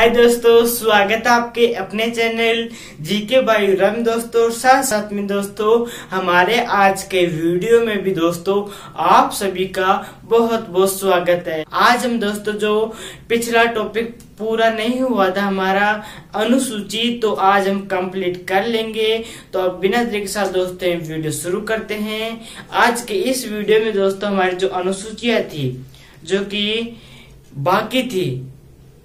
हाय दोस्तों, स्वागत है आपके अपने चैनल जीके बाई रंग दोस्तों, साथ साथ में दोस्तों, हमारे आज के वीडियो में भी दोस्तों, आप सभी का बहुत बहुत स्वागत है। आज हम दोस्तों, जो पिछला टॉपिक पूरा नहीं हुआ था हमारा अनुसूची तो आज हम कंप्लीट कर लेंगे। तो अब बिना देर के साथ दोस्तों वीडियो शुरू करते हैं। आज के इस वीडियो में दोस्तों, हमारी जो अनुसूचियाँ थी, जो कि बाकी थी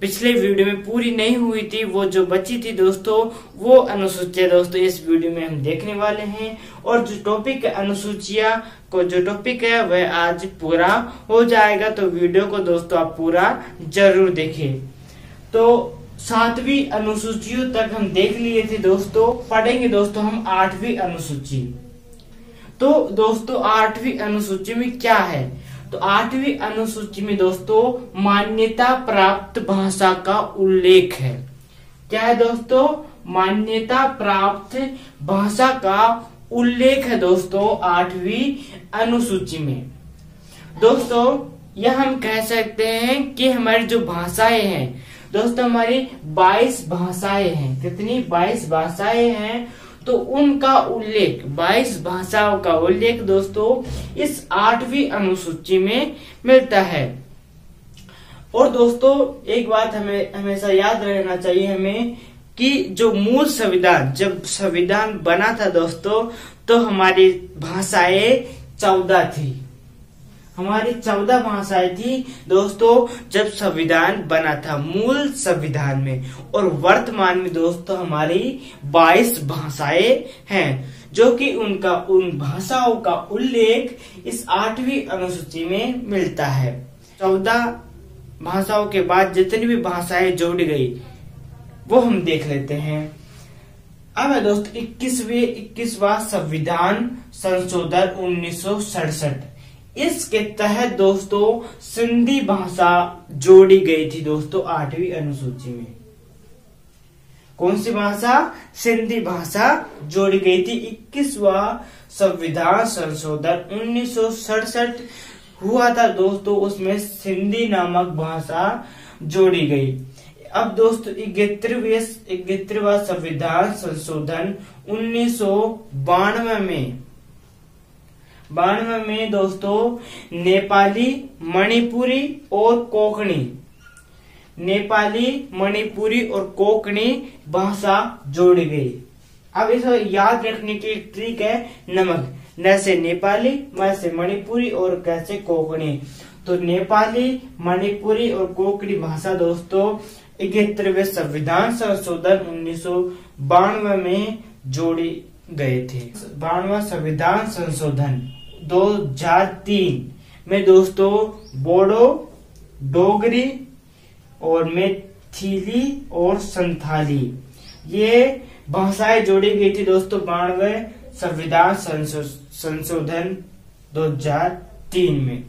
पिछले वीडियो में पूरी नहीं हुई थी, वो जो बची थी दोस्तों, वो अनुसूचिया दोस्तों, इस वीडियो में हम देखने वाले हैं। और जो टॉपिक अनुसूचिया को, जो टॉपिक है, वह आज पूरा हो जाएगा। तो वीडियो को दोस्तों आप पूरा ज़रूर देखें। तो सातवीं अनुसूचियों तक हम देख लिए थे दोस्तों। पढ़ेंगे दोस्तों हम आठवीं अनुसूची। तो दोस्तों, आठवीं अनुसूची में क्या है? तो आठवीं अनुसूची में दोस्तों मान्यता प्राप्त भाषा का उल्लेख है। क्या है दोस्तों? मान्यता प्राप्त भाषा का उल्लेख है दोस्तों आठवीं अनुसूची में। दोस्तों, यह हम कह सकते हैं कि हमारी जो भाषाएँ हैं, दोस्तों हमारी 22 भाषाएँ हैं। कितनी 22 भाषाएँ हैं? तो उनका उल्लेख 22 भाषाओं का उल्लेख दोस्तों, इस आठवीं अनुसूची में मिलता है। और दोस्तों, एक बात हमें, हमेशा याद रहना चाहिए हमें कि जो मूल संविधान, जब संविधान बना था दोस्तों तो हमारी भाषाएँ चौदह थी। हमारी चौदह भाषाएँ थी। दोस्तों, जब संविधान बना था, मूल संविधान में, और वर्तमान में दोस्तों, हमारी बाईस भाषाएँ हैं, जो कि उनका, उन भाषाओं का उल्लेख इस आठवीं अनुसूची में मिलता है। चौदह भाषाओं के बाद जितनी भी भाषाएँ जोड़ी गई, वो हम देख लेते हैं। अब है दोस्तों, इक्कीसवे, इक्कीसवा संविधान संशोधन उन्नीस सौ सड़सठ। इसके तहत दोस्तों, सिंधी भाषा जोड़ी गई थी दोस्तों आठवीं अनुसूची में। कौन सी भाषा? सिंधी भाषा जोड़ी गई थी। इक्कीसवा संविधान संशोधन उन्नीस सौ सड़सठ हुआ था दोस्तों, उसमें सिंधी नामक भाषा जोड़ी गई। अब दोस्तों, इकहत्तरवा संविधान संशोधन उन्नीस सौ बानवे में बानवे में दोस्तों, नेपाली, मणिपुरी और कोकणी। नेपाली, मणिपुरी और कोंकणी भाषा जोड़ी गई। अब इसे याद रखने की ट्रिक है नमक। न से नेपाली म से मणिपुरी और कैसे कोकणी। तो नेपाली, मणिपुरी और कोंकणी भाषा दोस्तों, इकहत्तरवे संविधान संशोधन उन्नीस सौ बानवे में जोड़ी गए थे। बानवा संविधान संशोधन। 2003 में दोस्तों, बोडो, डोगरी और मैथिली और संथाली। ये भाषाएँ जोड़ी गई थी दोस्तों बानवे संविधान संशोधन 2003 में।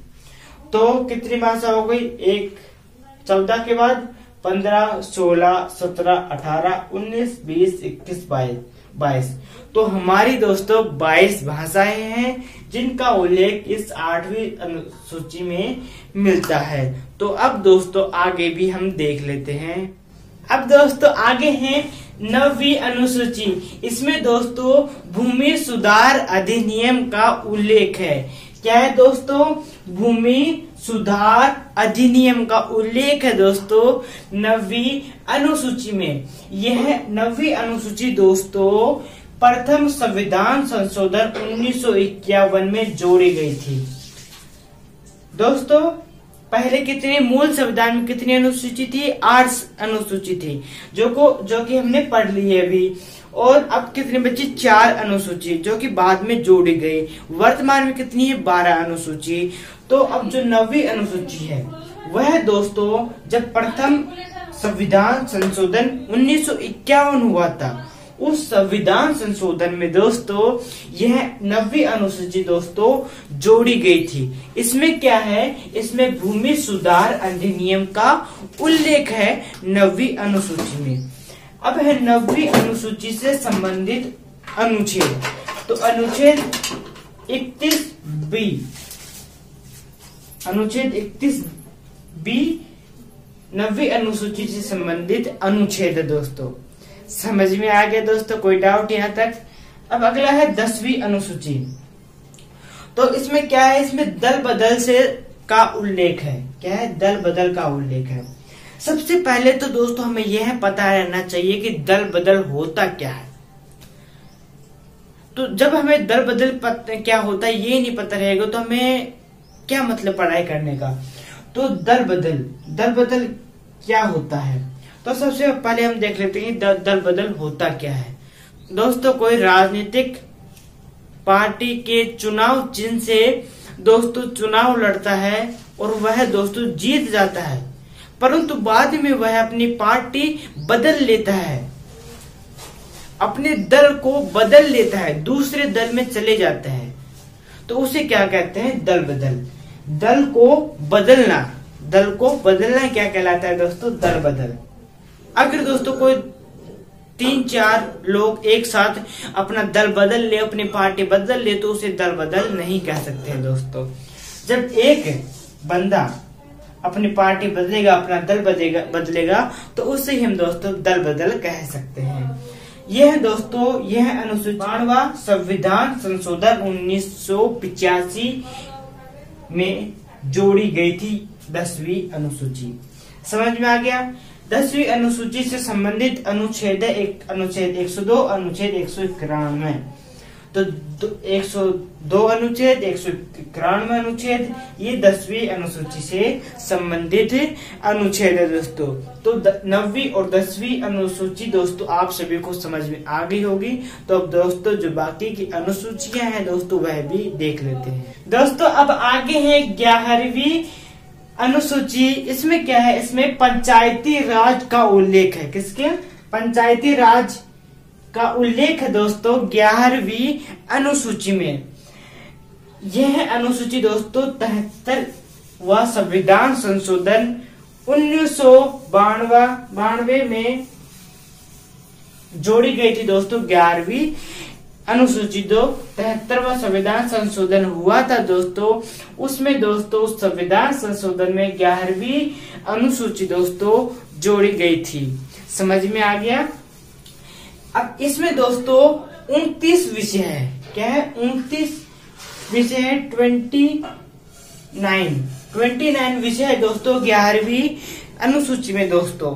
तो कितनी भाषा हो गई? एक चौदह के बाद पंद्रह, सोलह, सत्रह, अठारह, उन्नीस, बीस, इक्कीस, बाईस। बाईस। तो हमारी दोस्तों बाईस भाषाएँ हैं, जिनका उल्लेख इस आठवीं अनुसूची में मिलता है। तो अब दोस्तों आगे भी हम देख लेते हैं। अब दोस्तों आगे हैं नवी अनुसूची। इसमें दोस्तों भूमि सुधार अधिनियम का उल्लेख है। क्या है दोस्तों? भूमि सुधार अधिनियम का उल्लेख है दोस्तों, नवी अनुसूची में। यह नवी अनुसूची दोस्तों, प्रथम संविधान संशोधन उन्नीस सौ इक्यावन में जोड़ी गई थी। दोस्तों, पहले कितने मूल संविधान में कितनी अनुसूची थी? आठ अनुसूची थी, जो को, जो कि हमने पढ़ ली है अभी। और अब कितनी बची? चार अनुसूची, जो कि बाद में जोड़ी गई। वर्तमान में कितनी है? बारह अनुसूची। तो अब जो नवी अनुसूची है, वह दोस्तों, जब प्रथम संविधान संशोधन उन्नीस सौ इक्यावन हुआ था, उस संविधान संशोधन में दोस्तों, यह नवी अनुसूची दोस्तों, जोड़ी गई थी। इसमें क्या है? इसमें भूमि सुधार अधिनियम का उल्लेख है नवी अनुसूची में। अब है नवी अनुसूची से संबंधित अनुच्छेद। तो अनुच्छेद इकतीस बी अनुच्छेद इकतीस बी नवी अनुसूची से संबंधित अनुच्छेद दोस्तों। समझ में आ गया दोस्तों, कोई डाउट यहाँ तक? अब अगला है दसवीं अनुसूची। तो इसमें क्या है? इसमें दल बदल से का उल्लेख है। क्या है? दल बदल का उल्लेख है। सबसे पहले तो दोस्तों हमें यह पता रहना चाहिए कि दल बदल होता क्या है। तो जब हमें दल बदल क्या होता है, ये नहीं पता रहेगा तो हमें क्या मतलब पढ़ाई करने का? तो दल बदल। दल बदल क्या होता है? तो सबसे पहले हम देख लेते हैं दल, दल बदल होता क्या है। दोस्तों कोई राजनीतिक पार्टी के चुनाव चिन्ह से दोस्तों चुनाव लड़ता है और वह दोस्तों जीत जाता है परंतु बाद में वह अपनी पार्टी बदल लेता है। अपने दल को बदल लेता है दूसरे दल में चले जाता है। तो उसे क्या कहते हैं? दल बदल। दल को बदलना। दल को बदलना क्या कहलाता है दोस्तों? दल बदल। अगर दोस्तों कोई तीन चार लोग एक साथ अपना दल बदल ले, अपनी पार्टी बदल ले तो उसे दल बदल नहीं कह सकते हैं दोस्तों। जब एक बंदा अपनी पार्टी बदलेगा, अपना दल बदलेगा बदलेगा तो उससे ही हम दोस्तों दल बदल कह सकते हैं। यह दोस्तों, यह अनुसूची संविधान संशोधन उन्नीस में जोड़ी गई थी दसवीं अनुसूची। समझ में आ गया? दसवीं अनुसूची से संबंधित अनुच्छेद एक, अनुच्छेद 102 अनुच्छेद एक सौ इक्यानवे। तो एक सौ दो अनुच्छेद, एक सौ इक्यानवे अनुच्छेद, ये दसवीं अनुसूची से संबंधित अनुच्छेद है दोस्तों। तो नवी और दसवीं अनुसूची दोस्तों, आप सभी को समझ में आ गई होगी। तो अब दोस्तों, जो बाकी की अनुसूचियाँ हैं दोस्तों, वह भी देख लेते हैं। दोस्तों, अब आगे है ग्यारहवीं अनुसूची। इसमें क्या है? इसमें पंचायती राज का उल्लेख है। किसके? पंचायती राज का उल्लेख है दोस्तों ग्यारहवीं अनुसूची में। यह अनुसूची दोस्तों तहत्तर व संविधान संशोधन उन्नीस बानवे में जोड़ी गई थी दोस्तों ग्यारहवीं अनुसूची दो तिहत्तरवा संविधान संशोधन हुआ था दोस्तों। उसमें दोस्तों संविधान संशोधन में ग्यारहवीं अनुसूची दोस्तों जोड़ी गई थी। समझ में आ गया? अब इसमें दोस्तों, उनतीस विषय है। क्या है? उनतीस विषय है ट्वेंटी नाइन ट्वेंटी नाइन विषय है दोस्तों, ग्यारहवीं अनुसूची में दोस्तों।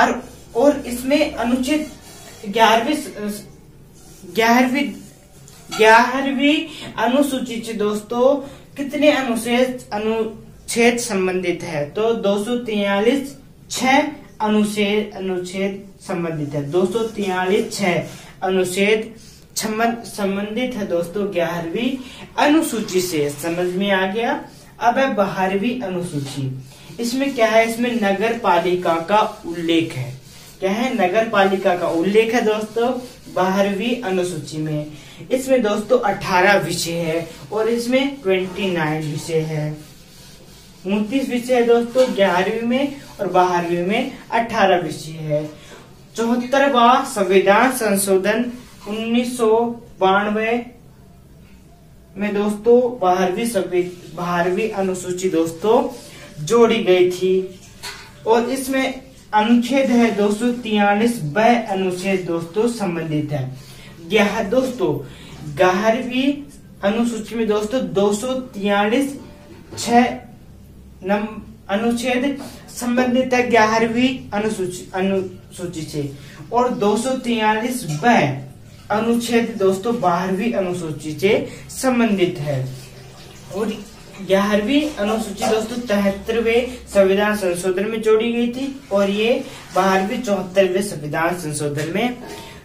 और और इसमें अनुच्छेद ग्यारहवीं ग्यारहवीं ग्यारहवीं अनुसूची से दोस्तों, कितने अनुच्छेद अनुच्छेद संबंधित है? तो दो सौ तियालीस छह अनुच्छेद अनुच्छेद संबंधित है। दोस्तों सौ तियालीस छह, अनुच्छेद संबंधित है। दोस्तों ग्यारहवीं अनुसूची से। समझ में आ गया? अब है बारहवीं अनुसूची। इसमें क्या है? इसमें नगर पालिका का उल्लेख है। क्या है? नगर पालिका का उल्लेख है दोस्तों, बारहवीं अनुसूची में। इसमें दोस्तों अठारह विषय है और इसमें ट्वेंटी नाइन विषय है। उनतीस विषय है दोस्तों, ग्यारहवीं में और बारहवीं में अठारह विषय है। चौहत्तरवा संविधान संशोधन, उन्नीस सौ बानवे में दोस्तों, बारहवीं बारहवीं अनुसूची दोस्तों, जोड़ी गई थी। और इसमें अनुच्छेद है दो सौ तियालीस ब अनुच्छेद दोस्तों संबंधित है। ग्यारह दोस्तों, ग्यारहवीं अनुसूची में दोस्तों, दो सौ तियालीस छ अनुच्छेद संबंधित है ग्यारहवीं अनुसूची अनुसूची से और दो सौ ब अनुच्छेद दोस्तों बारहवीं अनुसूची से संबंधित है। और ग्यारहवीं अनुसूची दोस्तों तिहत्तरवे संविधान संशोधन में जोड़ी गई थी और ये बारहवीं चौहत्तरवे संविधान संशोधन में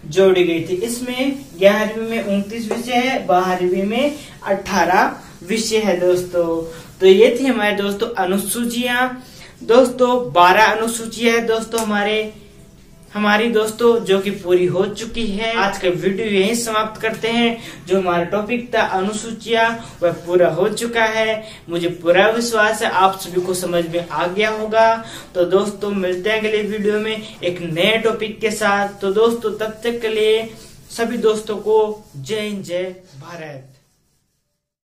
जोड़ी गई थी। इसमें ग्यारहवीं में उनतीस विषय है, बारहवीं में अठारह विषय है दोस्तों। तो ये थी हमारे दोस्तों अनुसूचियाँ। दोस्तों, बारह अनुसूचियाँ है। दोस्तों, हमारे, हमारी दोस्तों, जो कि पूरी हो चुकी है। आज का वीडियो यही समाप्त करते हैं। जो हमारा टॉपिक था अनुसूचिया, वह पूरा हो चुका है। मुझे पूरा विश्वास है, आप सभी को समझ में आ गया होगा। तो दोस्तों, मिलते हैं अगले वीडियो में एक नए टॉपिक के साथ। तो दोस्तों, तब तक के लिए सभी दोस्तों को जय जय भारत।